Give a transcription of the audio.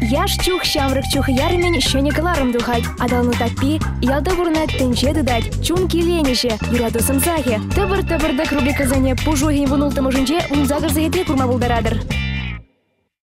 Яш чух шамрык чух ярмен шене каларым духать. Адалны таппи, ялда бурна тенче дыдать. Чунки ленеше, юраду самсахе. Тыбыр-тыбырдык рубрика зене пужу хин вунултымы жынже, унзагыр заедре курма булдарадыр.